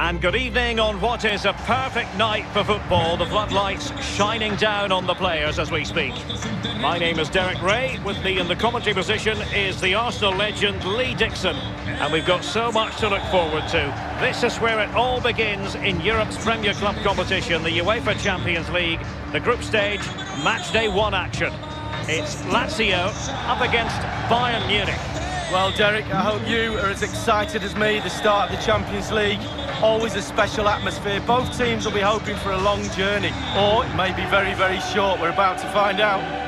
And good evening on what is a perfect night for football. The floodlights shining down on the players as we speak. My name is Derek Ray. With me in the commentary position is the Arsenal legend Lee Dixon. And we've got so much to look forward to. This is where it all begins in Europe's Premier Club competition, the UEFA Champions League, the group stage, match day one action. It's Lazio up against Bayern Munich. Well, Derek, I hope you are as excited as me. The start of the Champions League, always a special atmosphere. Both teams will be hoping for a long journey, or it may be very, very short. We're about to find out.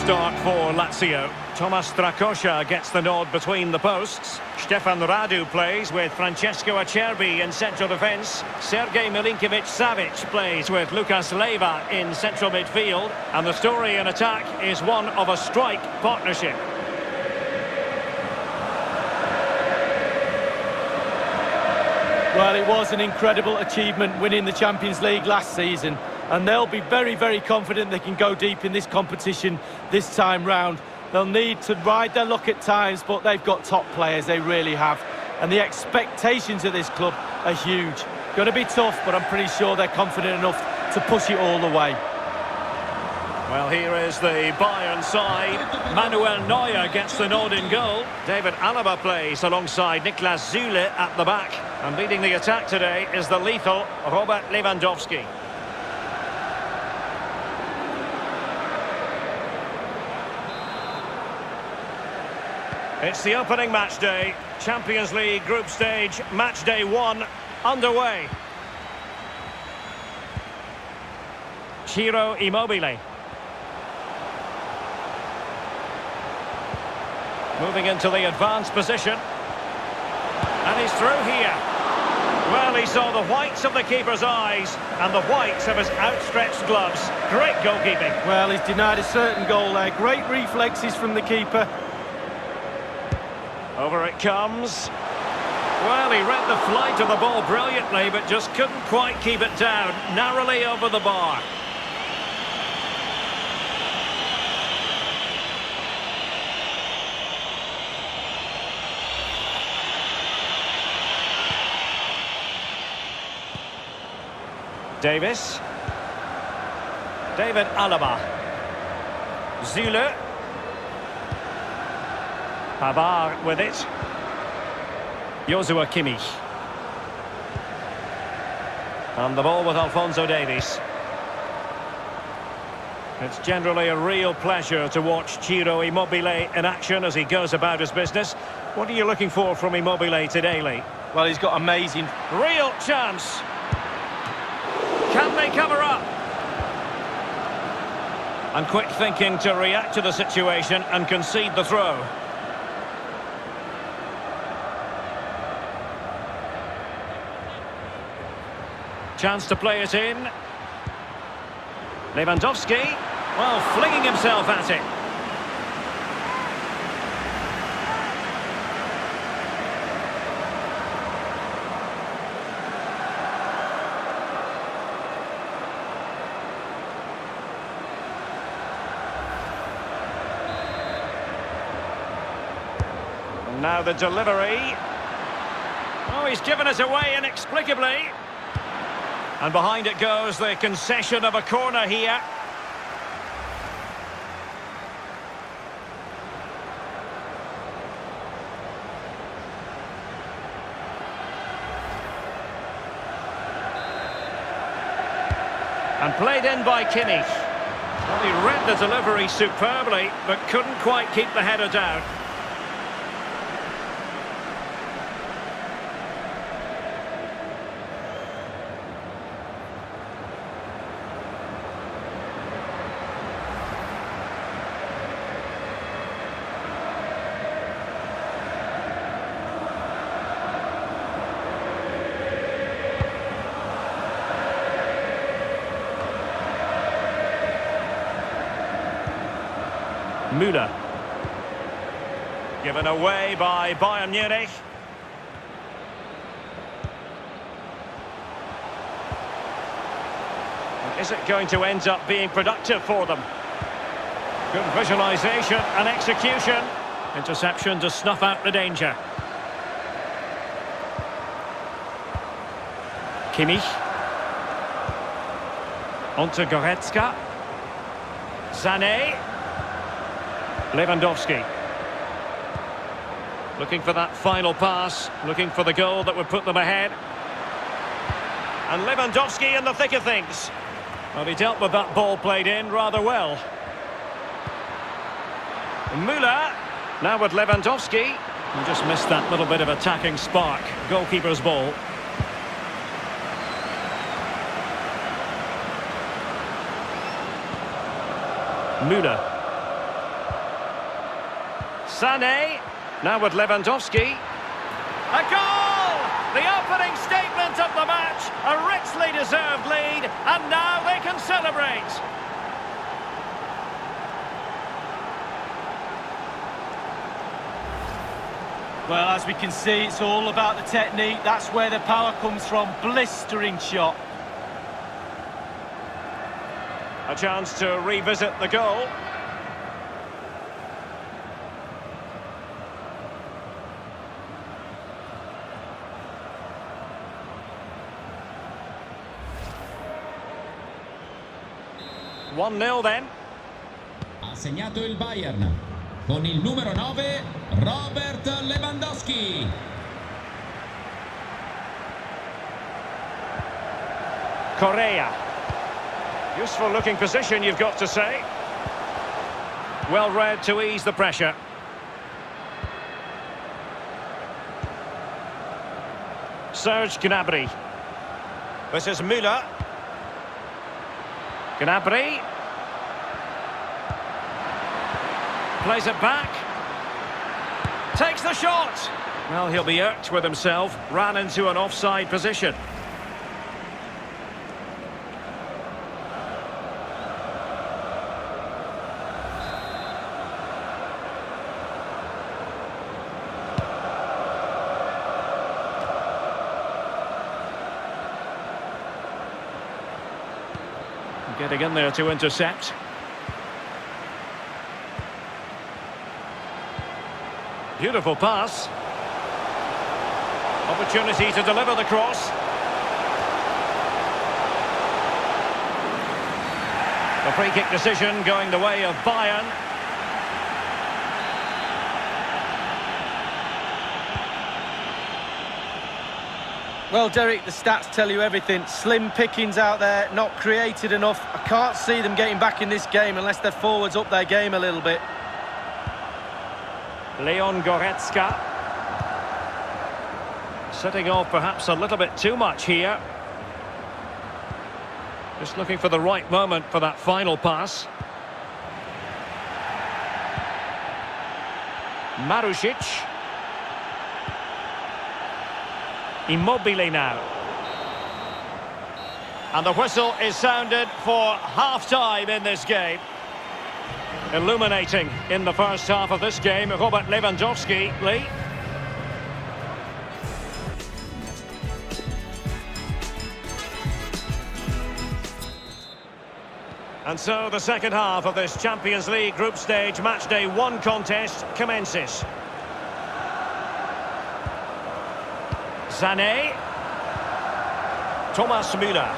Start for Lazio. Tomas Strakosha gets the nod between the posts. Stefan Radu plays with Francesco Acerbi in central defence. Sergej Milinkovic-Savic plays with Lucas Leiva in central midfield. And the story in attack is one of a strike partnership. Well, it was an incredible achievement winning the Champions League last season and they'll be very, very confident they can go deep in this competition this time round. They'll need to ride their luck at times, but they've got top players, they really have. And the expectations of this club are huge. Going to be tough, but I'm pretty sure they're confident enough to push it all the way. Well, here is the Bayern side. Manuel Neuer gets the nod in goal. David Alaba plays alongside Niklas Süle at the back. And leading the attack today is the lethal Robert Lewandowski. It's the opening match day. Champions League group stage, match day one, underway. Ciro Immobile. Moving into the advanced position. And he's through here. Well, he saw the whites of the keeper's eyes and the whites of his outstretched gloves. Great goalkeeping. Well, he's denied a certain goal there. Great reflexes from the keeper. Over it comes. Well, he read the flight of the ball brilliantly, but just couldn't quite keep it down. Narrowly over the bar. Davies. David Alaba. Süle. Pavard with it. Joshua Kimmich. And the ball with Alphonso Davies. It's generally a real pleasure to watch Ciro Immobile in action as he goes about his business. What are you looking for from Immobile today, Lee? Well, he's got amazing... Real chance! Can they cover up? And quick thinking to react to the situation and concede the throw. Chance to play it in. Lewandowski, well, flinging himself at it. Now the delivery. Oh, he's given us away inexplicably. And behind it goes the concession of a corner here. And played in by Kimmich. Well, he read the delivery superbly, but couldn't quite keep the header down. Müller. Given away by Bayern Munich. Is it going to end up being productive for them? Good visualisation and execution. Interception to snuff out the danger. Kimmich. Onto Goretzka. Sané. Lewandowski. Looking for that final pass, looking for the goal that would put them ahead. And Lewandowski in the thick of things. Well, he dealt with that ball played in rather well. Müller, now with Lewandowski. He just missed that little bit of attacking spark. Goalkeeper's ball. Müller. Sané, now with Lewandowski. A goal! The opening statement of the match, a richly deserved lead, and now they can celebrate. Well, as we can see, it's all about the technique. That's where the power comes from. Blistering shot. A chance to revisit the goal. One 0 then. Ha segnato il Bayern con il numero 9 Robert Lewandowski. Correa. Useful looking position, you've got to say. Well read to ease the pressure. Serge Gnabry. This is Müller. Gnabry. Plays it back. Takes the shot. Well, he'll be irked with himself. Ran into an offside position. Getting in there to intercept. Beautiful pass. Opportunity to deliver the cross. The free kick decision going the way of Bayern. Well, Derek, the stats tell you everything. Slim pickings out there, not created enough. I can't see them getting back in this game unless their forwards up their game a little bit. Leon Goretzka. Setting off perhaps a little bit too much here. Just looking for the right moment for that final pass. Marusic. Immobile now. And the whistle is sounded for half-time in this game. Illuminating in the first half of this game, Robert Lewandowski. Lee? And so the second half of this Champions League group stage matchday one contest commences. Sané. Thomas Müller.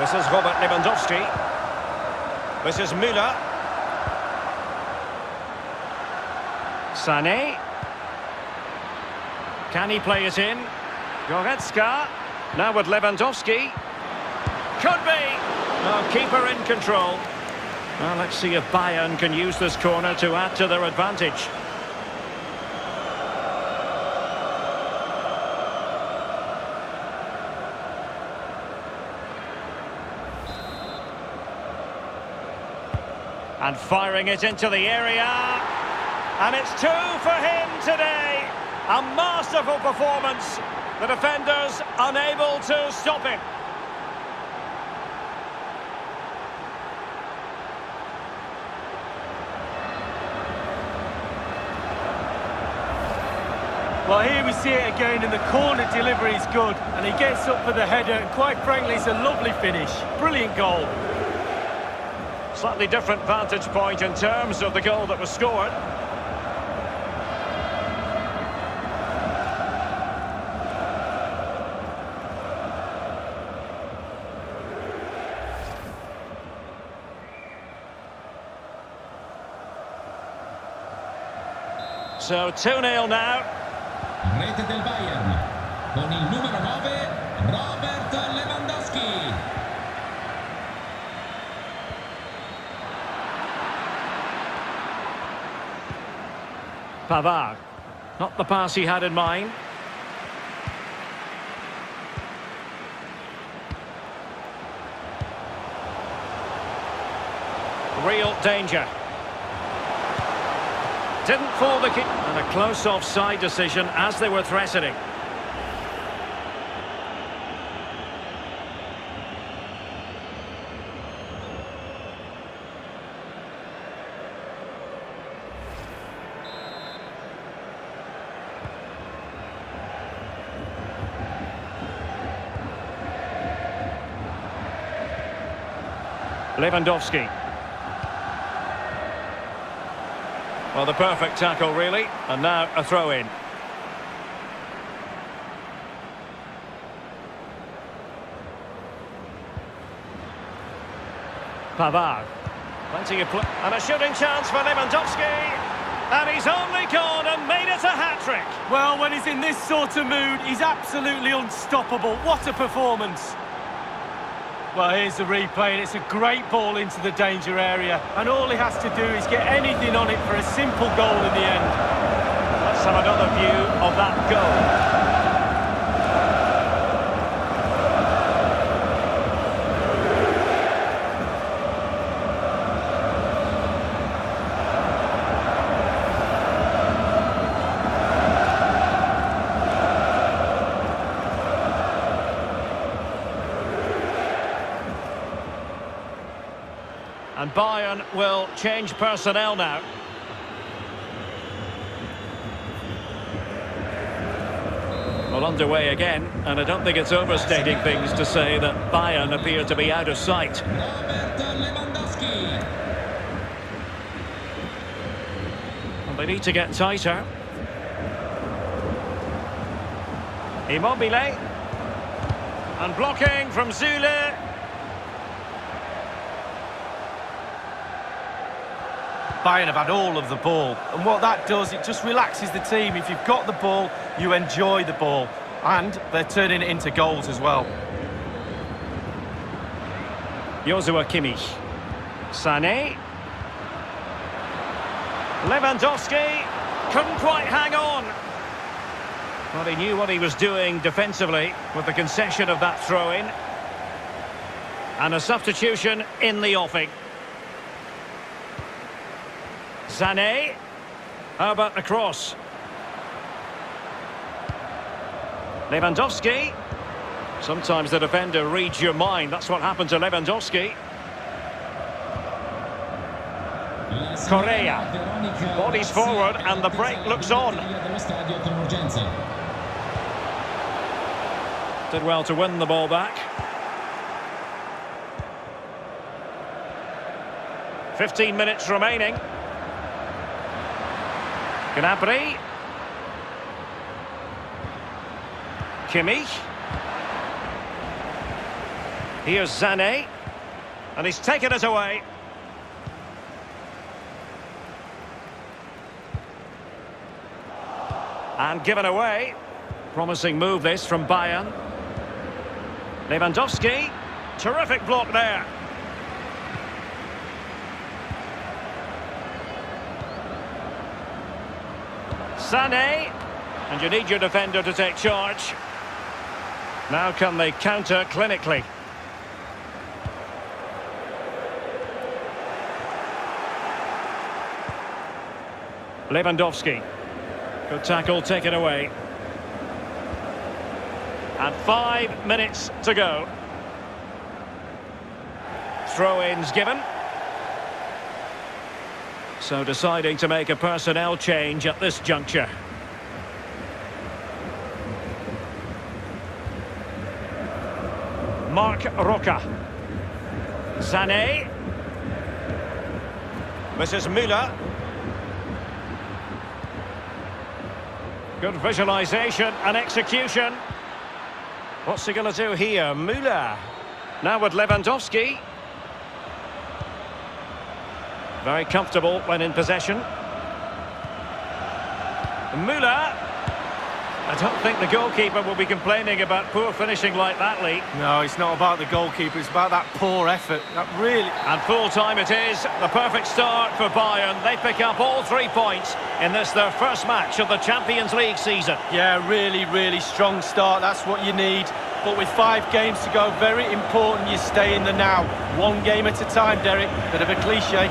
This is Robert Lewandowski. This is Müller. Sané. Can he play it in? Goretzka. Now with Lewandowski. Could be. No, keeper in control. Well, let's see if Bayern can use this corner to add to their advantage. And firing it into the area. And it's two for him today. A masterful performance. The defenders unable to stop him. Well, here we see it again, and the corner delivery is good. And he gets up for the header, and quite frankly, it's a lovely finish. Brilliant goal. Slightly different vantage point in terms of the goal that was scored. So 2-0 now. Rete del Bayern. Con il numero 9, Robert Lewandowski. Pavard. Not the pass he had in mind. Real danger. Didn't fall the kick. And a close offside decision as they were threatening. Lewandowski. Well, the perfect tackle, really. And now a throw-in. Pavard. Plenty of play. And a shooting chance for Lewandowski. And he's only gone and made it a hat-trick. Well, when he's in this sort of mood, he's absolutely unstoppable. What a performance. Well, here's the replay, and it's a great ball into the danger area. And all he has to do is get anything on it for a simple goal in the end. Let's have another view of that goal. And Bayern will change personnel now. Well, underway again, and I don't think it's overstating things to say that Bayern appear to be out of sight. And they need to get tighter. Immobile. And blocking from Süle. Bayern have had all of the ball. And what that does, it just relaxes the team. If you've got the ball, you enjoy the ball. And they're turning it into goals as well. Joshua Kimmich. Sané. Lewandowski couldn't quite hang on. Well, he knew what he was doing defensively with the concession of that throw-in. And a substitution in the offing. Sané. How about the cross? Lewandowski. Sometimes the defender reads your mind. That's what happened to Lewandowski. Correa. Bodies forward and the break looks on. Did well to win the ball back. 15 minutes remaining. Gnabry. Kimmich. Here's Sané. And he's taken it away. And given away. Promising move this from Bayern. Lewandowski. Terrific block there. Sané. And you need your defender to take charge. Now can they counter clinically? Lewandowski. Good tackle taken away. And five minutes to go. Throw-ins given. So deciding to make a personnel change at this juncture. Marc Roca. Zane. Mrs. Müller. Good visualisation and execution. What's he going to do here? Müller. Now with Lewandowski. Very comfortable when in possession. Müller. I don't think the goalkeeper will be complaining about poor finishing like that, Lee. No, it's not about the goalkeeper, it's about that poor effort. That really... And full time it is. The perfect start for Bayern. They pick up all three points in this, their first match of the Champions League season. Yeah, really, really strong start. That's what you need. But with five games to go, very important you stay in the now. One game at a time, Derek. Bit of a cliche.